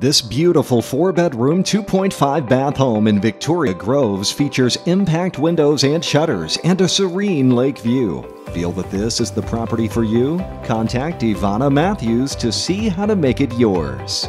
This beautiful four bedroom, 2.5 bath home in Victoria Groves features impact windows and shutters and a serene lake view. Feel that this is the property for you? Contact Ivana Matthews to see how to make it yours.